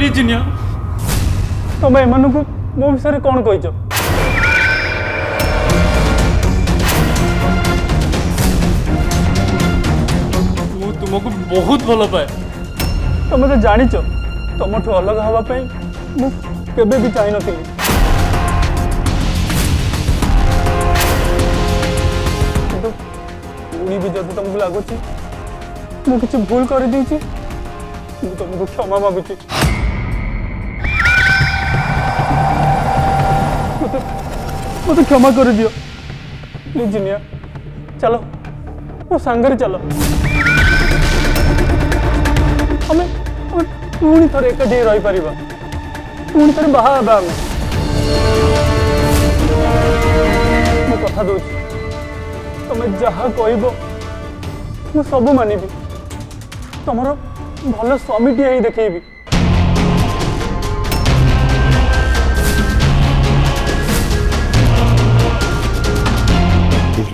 Please जिनिया तुम M को मो विषय कौन कही तुमको बहुत भल पाए तुम तो जाच तुम अलग हाँपी मुझे भी चाह नी भी जब तुमको लगुच मुझे भूल कर तुमको क्षमा मागुची मत क्षमा कर दि प्लीज चलो मो सांग चलो पुणी थे एक रही पार पुणी थे बाहर आम कथा दौ तुम जहा कह सब मानी तुम भल स्वामी टे देखी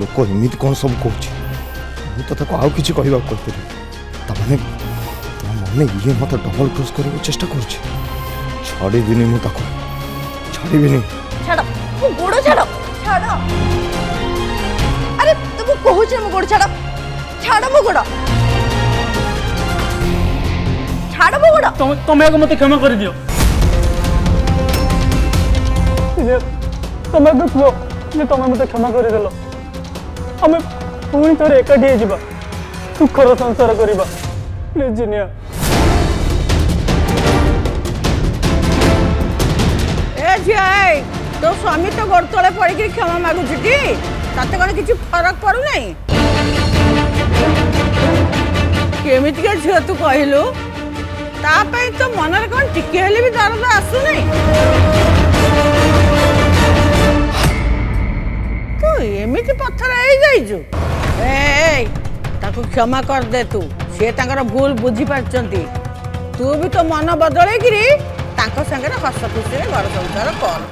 ଲୋକ ଏମିତି କ'ଣ ସବୁ କହୁଛି ମୁଁ ତ ତାକୁ ଆଉ କିଛି କହିବାକୁ କହିଥିଲି ତାମାନେ ତା ମାନେ ଇଏ ମୋତେ ଡବଲ କ୍ରସ୍ କରିବାକୁ ଚେଷ୍ଟା କରୁଛି ଛାଡ଼ିବିନି ମୁଁ ତାକୁ ଛାଡ଼ିବିନି ଛାଡ଼ ମୋ ଗୋଡ଼ ଛାଡ଼ ଛାଡ଼ ଆରେ ତମକୁ କହୁଛି ମୋ ଗୋଡ଼ ଛାଡ଼ ଛାଡ଼ ମୋ ଗୋଡ଼ ଛାଡ଼ ମୋ ଗୋଡ଼ ତମେ ଆଗ ମୋତେ କ୍ଷମା କରିଦିଅ ତମେ ଆଗ କୁହ ଯେ ତମେ ମୋତେ କ୍ଷମା କରିଦେଲ ଆମେ ପୁଣି ଥରେ ଏକାଠି ହେଇଯିବା ସୁଖର ସଂସାର କରିବା ପ୍ଲିଜ୍ ଜିନିଆ ଏ ଝିଅ ଏ ତୋ ସ୍ୱାମୀ ତ ଗୋଡ଼ ତଳେ ପଡ଼ିକିରି କ୍ଷମା ମାଗୁଛି ଟି ତତେ କ'ଣ କିଛି ଫରକ ପଡ଼ୁନାହିଁ କେମିତିକା ଝିଅ ତୁ କହିଲୁ ତା ପାଇଁ ତ ମନରେ କ'ଣ ଟିକେ ହେଲେ ବି ଦରଦ ଆସୁନାହିଁ ଏମିତି ପଥର ହେଇଯାଇଛୁ ଏଇ ତାକୁ କ୍ଷମା କରିଦେ ତୁ ସିଏ ତାଙ୍କର ଭୁଲ ବୁଝିପାରୁଛନ୍ତି ତୁ ବି ତୋ ମନ ବଦଳେଇକିରି ତାଙ୍କ ସାଙ୍ଗରେ ହସଖୁସିରେ ଘର ସଂସାର କର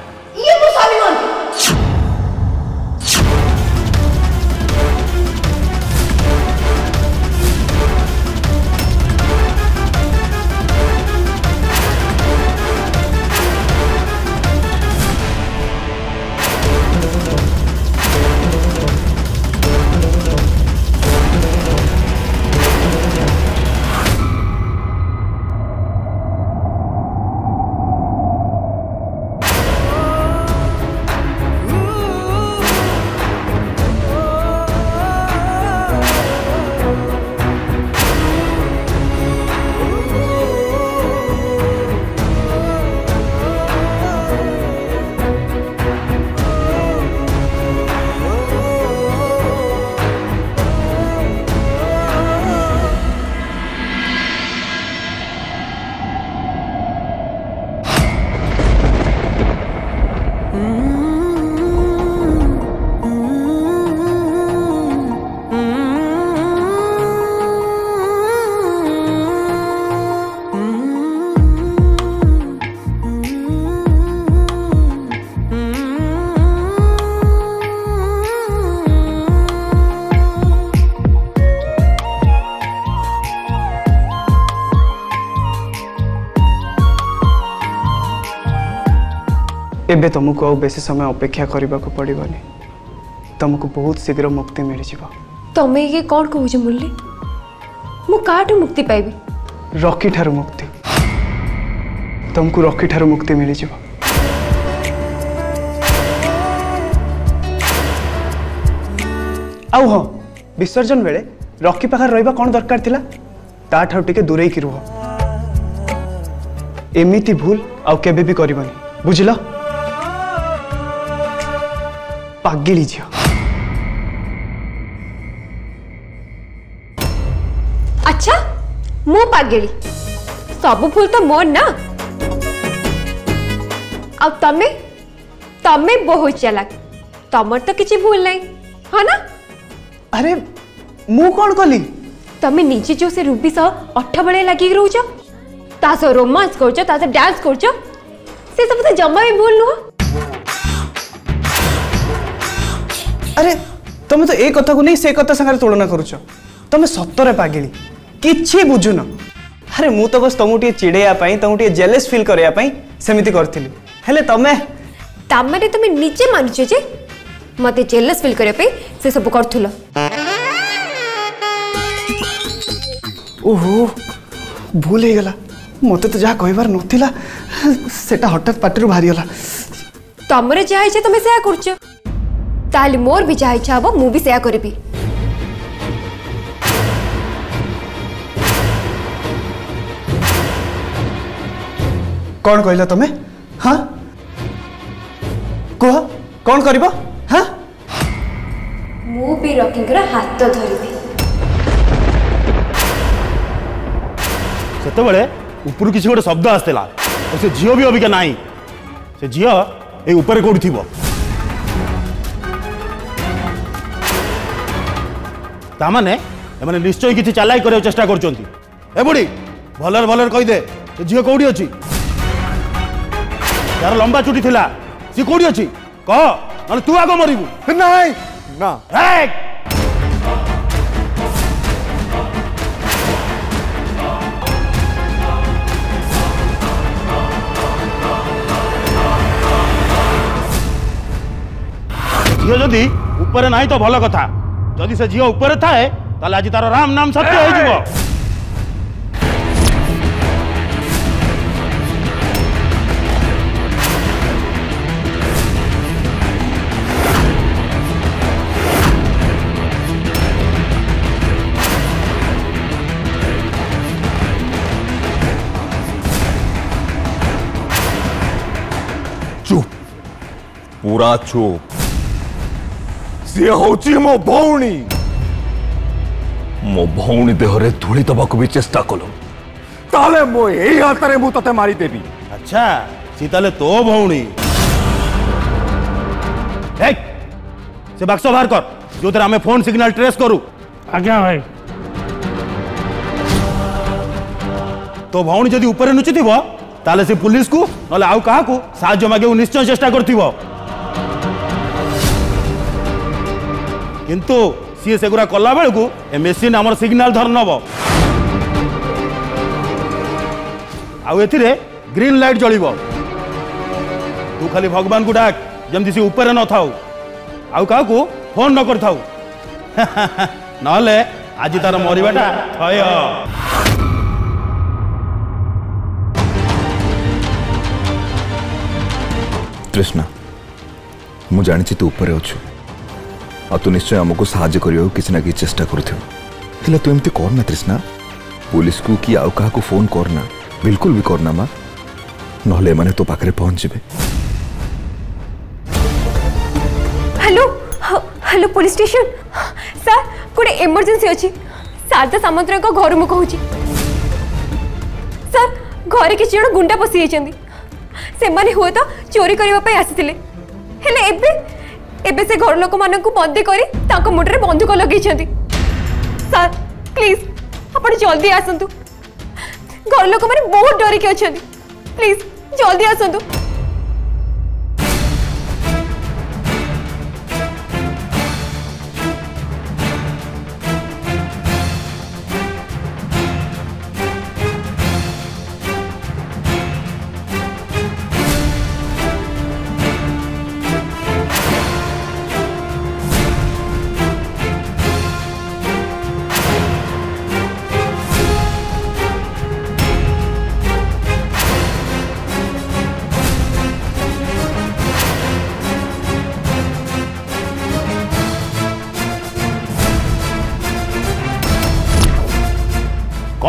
एबे तुमको आ बेसी समय अपेक्षा करबा को पड़िबनी तुमको बहुत शीघ्र मुक्ति मिल जिवो तमे के कोन कहू जे मुल्ले मु काट मुक्ति पाइबी रॉकी ठारु मुक्ति तुमको रॉकी ठारु मुक्ति मिल जिवो आउ हो विसर्जन वेले रॉकी पाखर रहबा कोन दरकार थिला ता ठारु टिके दूरै किरु एमिति भूल आउ केबे भी करबनी बुझला पगिली झी अच्छा मु पगिली सब फूल तो मोर ना आ तमें तमें बहुत चलाक तमर तो किसी भूल ना हाँ ना अरे मु कौन कली तमें निजे जो से रूबी सह अठ बड़े लग रोच रोमांस कर डांस कर सब तो जमा भी भूल नुह আরে তুমি তো এই কথাকে নেই সে কথা সাথে তুলনা করুছ তুমি সতরে পাগিলি কিছু বুঝুন আরে মু তো বস তোমাকে টিকে চিড়াইয়া তোমাকে টিকে জেলেস ফিল করাইয়া সেমিতি করছিলি হলে তুমি তামানে তুমি নিজে মানুছ যে মতে জেলেস ফিল করাইয়া সে সব করছিল ওহো ভুল হয়ে গলা মতে তো যা কইবার নথিলা সেটা হঠাৎ পাটিরু ভারি গলা তোমার যা হয়েছে তুমি সেয়া করছো ताले मोर भी जा इच्छा हम मु करी कौन कह तुम्हें हाँ कह कौन कर हाँ? मु भी रकी हाथ धरते किसी गोटे शब्द आसला और से झी भी अबिका ना से झील ये कौट थी তাহলে এমানে নিশ্চয় কিছু চালাই করার চেষ্টা করছেন এ বুড়ি ভলর ভলর কইদে সে ঝিও কোটি অছি তার লম্বা চুটি লা সে কোটি অছি কহ নহলে তু আগ মরিবু নাই না এক ঝিও যদি উপরে নাই তো ভালো কথা जदि से झील उपर थाए आज तार राम नाम सत्य हो पूरा चुप ସିଏ ହଉଛି ମୋ ଭଉଣୀ ମୋ ଭଉଣୀ ଦେହରେ ଧୂଳି ଦେବାକୁ ବି ଚେଷ୍ଟା କଲୁ ତାହେଲେ ମୋ ଏଇ ହାତରେ ମୁଁ ତତେ ମାରିଦେବି ଆଚ୍ଛା ସିଏ ତାହେଲେ ତୋ ଭଉଣୀ ସେ ବାକ୍ସ ବାହାର କର ଯୋଉଥିରେ ଆମେ ଫୋନ୍ ସିଗ୍ନାଲ ଟ୍ରେସ୍ କରୁ ଆଜ୍ଞା ଭାଇ ତୋ ଭଉଣୀ ଯଦି ଉପରେ ନୁଚିଥିବ ତାହେଲେ ସେ ପୁଲିସକୁ ନହେଲେ ଆଉ କାହାକୁ ସାହାଯ୍ୟ ମାଗିବାକୁ ନିଶ୍ଚୟ ଚେଷ୍ଟା କରିଥିବ କିନ୍ତୁ ସିଏ ସେଗୁଡ଼ା କଲା ବେଳକୁ ଏ ମେସିନ୍ ଆମର ସିଗ୍ନାଲ ଧରି ନେବ ଆଉ ଏଥିରେ ଗ୍ରୀନ୍ ଲାଇଟ୍ ଜଳିବ ତୁ ଖାଲି ଭଗବାନଙ୍କୁ ଡାକ ଯେମିତି ସେ ଉପରେ ନଥାଉ ଆଉ କାହାକୁ ଫୋନ୍ ନ କରିଥାଉ ନହେଲେ ଆଜି ତାର ମରିବାଟା ଥୟ তৃষ্ণা মু জানিছি তু উপরে অছু ଆଉ ତୁ ନିଶ୍ଚୟ ଆମକୁ ସାହାଯ୍ୟ କରିବାକୁ କିଛି ନା କିଛି ଚେଷ୍ଟା କରୁଥିବୁ ହେଲେ ତୁ ଏମିତି କରନା ତ୍ରିଷ୍ଣା ପୋଲିସକୁ କି ଆଉ କାହାକୁ ଫୋନ୍ କରନା ବିଲକୁଲ ବି କରନା ମା ନହେଲେ ଏମାନେ ତୋ ପାଖରେ ପହଞ୍ଚିବେ hello hello police station sir ଗୋଟେ ଏମର୍ଜେନ୍ସି ଅଛି ଶାରଦା ସାମନ୍ତରାୟଙ୍କ ଘରୁ ମୁଁ କହୁଛି ସାର୍ ଘରେ କିଛି ଜଣ ଗୁଣ୍ଡା ପଶି ଯାଇଛନ୍ତି ସେମାନେ ହୁଏତ ଚୋରି କରିବା ପାଇଁ ଆସିଥିଲେ ହେଲେ ଏବେ एबे से घर लोक मान को बंदी करी ताको मुडरे बंदूक लगे छंती सर प्लीज आपन जल्दी आसंतु घर लोक माने बहुत डरी के छंती प्लीज जल्दी आसंतु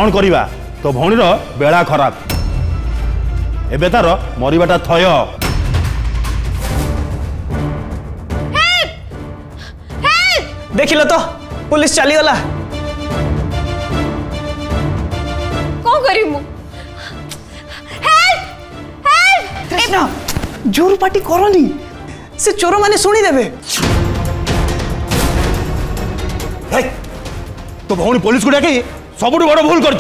କ'ଣ କରିବା ତୋ ଭଉଣୀର ବେଳା ଖରାପ ଏବେ ତାର ମରିବାଟା ଥୟ ଦେଖିଲ ତ ପୁଲିସ ଚାଲିଗଲା କ'ଣ କରିବି ମୁଁ জোর পাটি করনি সে চোর মানে শুনি দেবে তো ভৌণী পুলিশ গুড়াকে सब बड़ भूल कर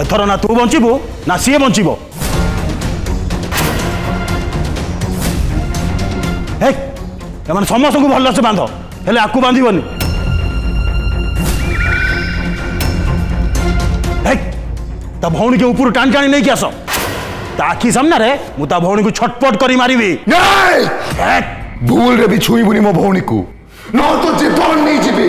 एथर ना तू बचु ना सीए बच समस्त को भलसे बांध हेले आपको बांधन ता भौणी के ऊपर टाणी टाणी नहीं कि आस आखि सामन मुझे भौणी को छटपट कर मारि भूल छुईबुनि मो भौणी को ना तो जीवन नहीं जीवी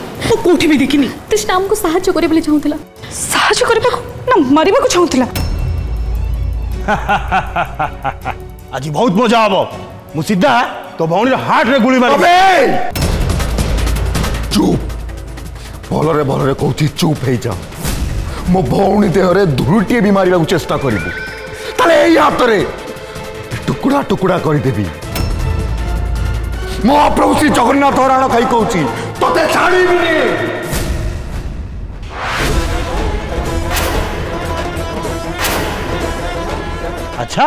ମୁଁ କୋଉଠି ବି ଦେଖିନି ତେଣୁ ଆମକୁ ସାହାଯ୍ୟ କରିବ ବୋଲି ଚାହୁଁଥିଲା ସାହାଯ୍ୟ କରିବାକୁ ନା ମାରିବାକୁ ଚାହୁଁଥିଲା ଆଜି ବହୁତ ମଜା ହବ ମୁଁ ସିଧା ତୋ ଭଉଣୀର ହାର୍ଟରେ ଗୁଳି ମାରିବି ଚୁପ୍ ଭଲରେ ଭଲରେ କହୁଛି ଚୁପ୍ ହେଇଯାଅ ମୋ ଭଉଣୀ ଦେହରେ ଧୂଳିଟିଏ ବି ମାରିବାକୁ ଚେଷ୍ଟା କରିବୁ ତାହେଲେ ଏଇ ହାତରେ ଟୁକୁଡ଼ା ଟୁକୁଡ଼ା କରିଦେବି ମହାପ୍ରଭୁ ଶ୍ରୀ ଜଗନ୍ନାଥ ହରାଣ ଖାଇ କହୁଛି तो ते साड़ी भी नहीं ଆଚ୍ଛା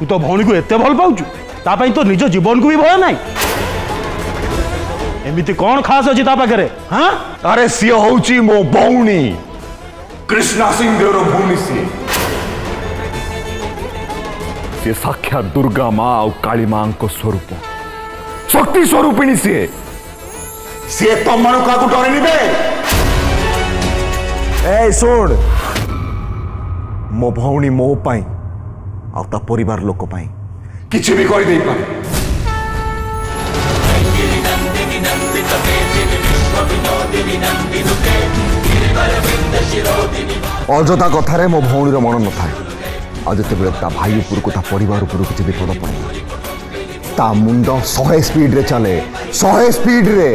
ତୁ ତୋ ଭଉଣୀକୁ ଏତେ ଭଲ ପାଉଛୁ ତା ପାଇଁ ତୋ ନିଜ ଜୀବନକୁ ବି ଭୟ ନାହିଁ ଏମିତି କ'ଣ ଖାସ ଅଛି ତା ପାଖରେ ହଁ ଆରେ ସିଏ ହଉଛି ମୋ ଭଉଣୀ କ୍ରିଷ୍ଣା ସିଂହଦେଓର ଭଉଣୀ ସିଏ ସିଏ ସାକ୍ଷାତ ଦୁର୍ଗା ମା ଆଉ କାଳୀ ମାଙ୍କ ସ୍ୱରୂପ ଶକ୍ତି ସ୍ୱରୂପିଣୀ ସିଏ ସିଏ ତମର କାହାକୁ ଡରିନିବେ ଏ ଶୁଣ ମୋ ଭଉଣୀ ମୋ ପାଇଁ ଆଉ ତା ପରିବାର ଲୋକ ପାଇଁ କିଛି ବି କରିଦେଇପାରେ ଅଯଥା କଥାରେ ମୋ ଭଉଣୀର ମନ ନଥାଏ ଆଉ ଯେତେବେଳେ ତା ଭାଇ ଉପରକୁ ତା ପରିବାର ଉପରକୁ କିଛି ବିପଦ ପଡ଼ିଲା ତା ମୁଣ୍ଡ ଶହେ ସ୍ପିଡରେ ଚାଲେ ଶହେ ସ୍ପିଡରେ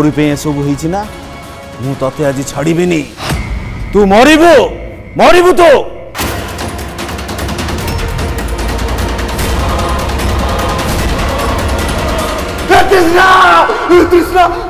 ତୋରି ପାଇଁ ଏସବୁ ହେଇଛି ନା ମୁଁ ତତେ ଆଜି ଛାଡ଼ିବିନି ତୁ ମରିବୁ ମରିବୁ ତୁ Krishna! Krishna!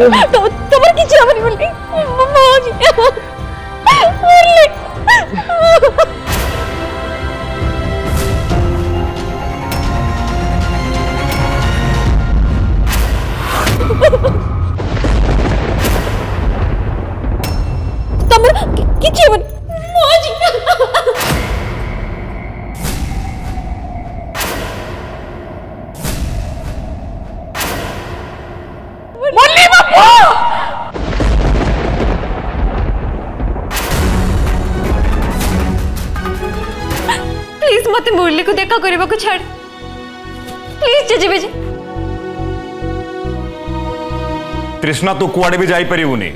తమరికి చివరి మోజీ తమ కిచ్చేవని मत मुरली को देखा करने को छाड़ प्लीज जेजी बेजी कृष्णा तू कड़े भी जापरुनि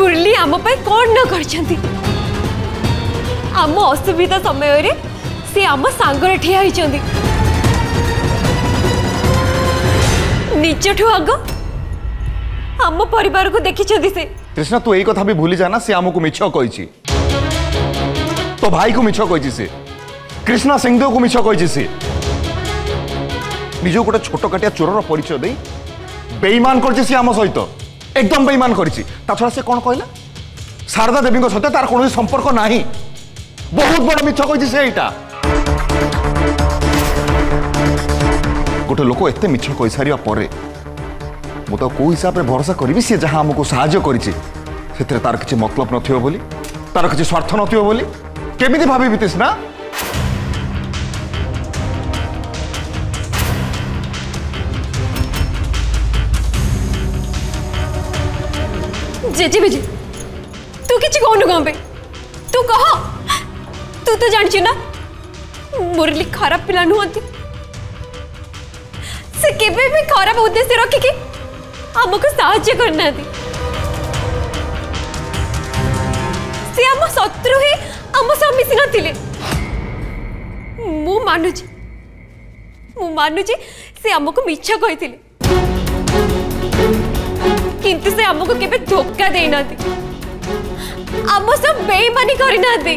मुरली आम कौन न करम असुविधा समय रे সে আমার সাগরে ঠিয়া হয়েছেন নিজঠু আগ আম পরিবারকে দেখিছেন সে কৃষ্ণ তু এই কথা বি ভুলি যা না সে আমাকে মিছ কইছি তো ভাইকে মিছ কইছি সে কৃষ্ণা সিংদেওকে মিছ কইছি সে নিজকে গোটে ছোটকাটিয়া চোরর পরিচয় দেই বেইমান করছে সে আম সহিত একদম বেইমান করেছি তাছাড়া সে কোণ কহিলা সারদা দেবীঙ্ সত্য তার কোনোই সম্পর্ক নাই বহুত বড় মিথ্যা কইছে সে এইটা गोटे लोक एते मिछ କହିସାରିବା ପରେ ମୁଁ ତାକୁ କେଉଁ ହିସାବରେ ଭରସା କରିବି ସିଏ ଯାହା ଆମକୁ ସାହାଯ୍ୟ କରିଛି ସେଥିରେ ତାର କିଛି ମତଲବ ନଥିବ ବୋଲି ତାର କିଛି ସ୍ୱାର୍ଥ ନଥିବ ବୋଲି କେମିତି ଭାବିବି ତିଷ୍ଣା जेजे विजय तू किसी कहनु कौन पे तू कह तू तो जानचु ना मुरली खराब पिला नुहति से केबे भी खराब उद्देश्य रखी कि हम को सहाय्य करना दी से हम शत्रु ही हम सब मिसिन थिले मु मानु मु मानु से हम को मिच्छा कहि थिले किंतु से हम को केबे धोखा देना दी हम सब बेईमानी करना दी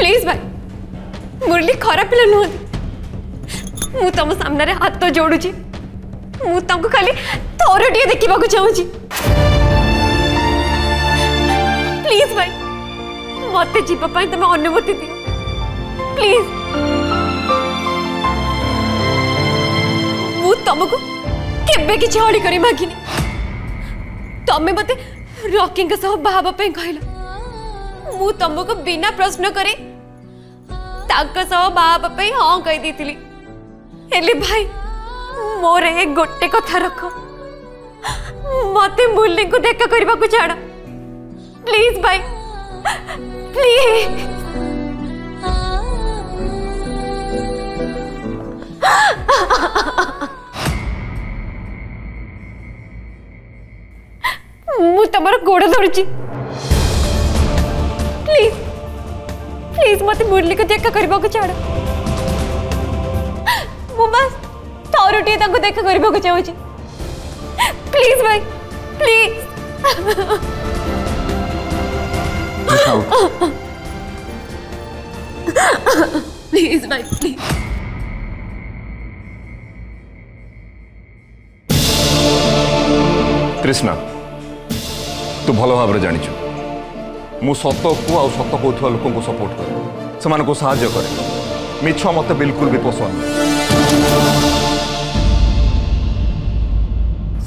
प्लीज भाई मुरली खरा पा नुह तुम तो सामन हाथ तो जोड़ी मुझे तो खाली थोर टे देखा चाहिए प्लीज भाई मत जीवाई तुम अनुमति दि प्लीज मुमक के हड़ी कर मागिनी तुम्हें मत रकी बाहर कहल मु तुमको बिना प्रश्न करे ताका सब बाप पे हां कह दी थी हेले भाई मोरे एक गोटे कथा रखो मते मुल्ले को देखा करबा को छाड़ प्लीज भाई प्लीज मु तमरा गोड़ा धड़ची प्लीज मत मुरली को देखा करने को छाड़ मु बस थरुटे देखा करने को चाहूँगी प्लीज भाई प्लीज प्लीज भाई प्लीज কৃষ্ণা তু ভাল ভাবে জাঁচু ମୁଁ ସତକୁ ଆଉ ସତ କହୁଥିବା ଲୋକଙ୍କୁ ସପୋର୍ଟ କରେ ସେମାନଙ୍କୁ ସାହାଯ୍ୟ କରେ ମିଛ ମୋତେ ବିଲକୁଲ ବି ପସନ୍ଦ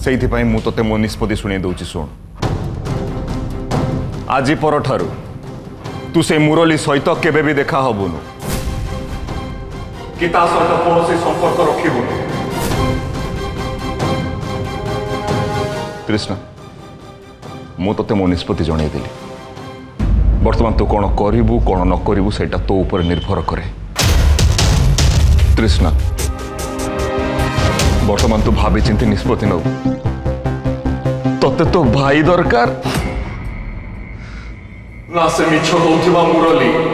ସେଇଥିପାଇଁ ମୁଁ ତୋତେ ମୋ ନିଷ୍ପତ୍ତି ଶୁଣେଇ ଦେଉଛି ଶୁଣ ଆଜି ପରଠାରୁ ତୁ ସେ ମୁରଲୀ ସହିତ କେବେ ବି ଦେଖା ହେବୁନୁ କି ତା ସହିତ କୌଣସି ସମ୍ପର୍କ ରଖିବୁନି କୃଷ୍ଣ ମୁଁ ତୋତେ ମୋ ନିଷ୍ପତ୍ତି ଜଣେଇଦେଲି বর্তমান তো কোন করিবু কোন ন করিবু সেটা তো উপরে নির্ভর করে তৃষ্ণা বর্তমান তো ভাবি চিন্তি নিষ্পতি নব তোতে তো ভাই দরকার না সে মিছ হউথিবা মুরলী